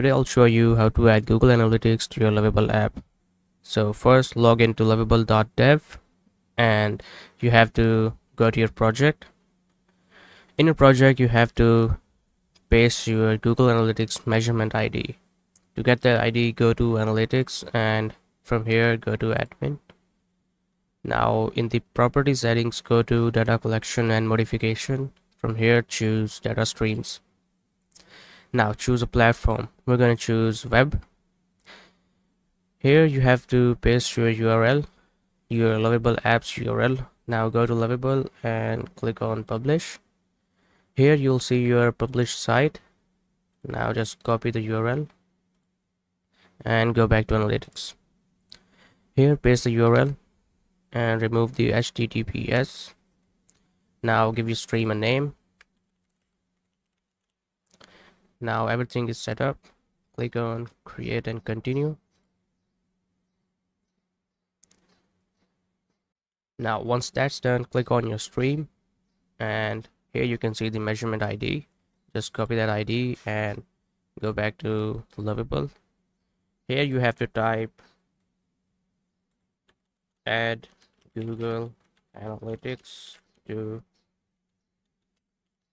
Today I'll show you how to add Google Analytics to your Lovable app. So first log into lovable.dev and you have to go to your project. In your project you have to paste your Google Analytics measurement ID. To get that ID go to Analytics and from here go to Admin. Now in the property settings go to data collection and modification. From here choose data streams now choose a platform. We're going to choose web. Here you have to paste your url your lovable apps url now go to lovable and click on publish. Here you'll see your published site. Now just copy the url and go back to analytics. Here paste the url and remove the https now give your stream a name now everything is set up. Click on create and continue. Now once that's done click on your stream. And here you can see the measurement id just copy that id and go back to lovable. Here you have to type add google analytics to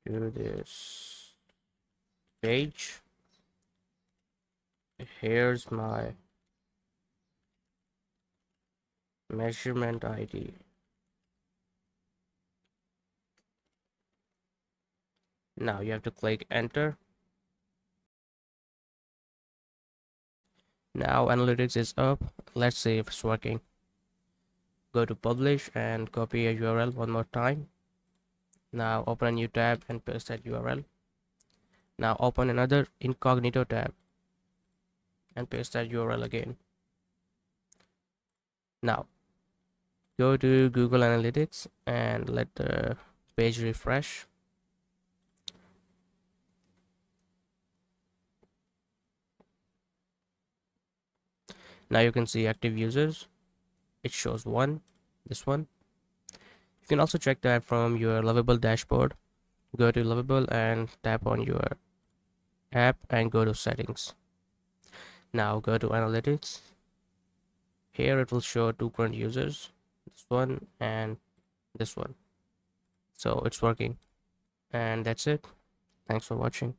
do this page here's my measurement ID now you have to click enter. Now analytics is up. Let's see if it's working. Go to publish and copy a url one more time. Now open a new tab and paste that url now open another incognito tab and paste that URL again. Now go to Google Analytics and let the page refresh. Now you can see active users. It shows one, this one. You can also check that from your Lovable dashboard. Go to Lovable and tap on your app and go to settings. Now go to analytics. Here it will show two current users this one and this one. So it's working. And that's it. Thanks for watching